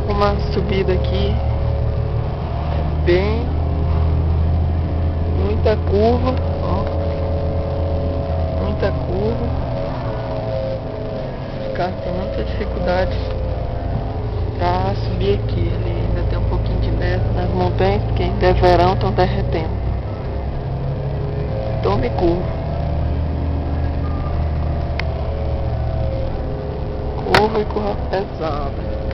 com uma subida aqui. Bem. Muita curva, ó. Muita curva. Os carros têm muita dificuldade pra subir aqui. Ele ainda tem um pouquinho de neve nas montanhas, porque ainda é verão, estão derretendo. Então, Tome curva. Curva e curva pesada.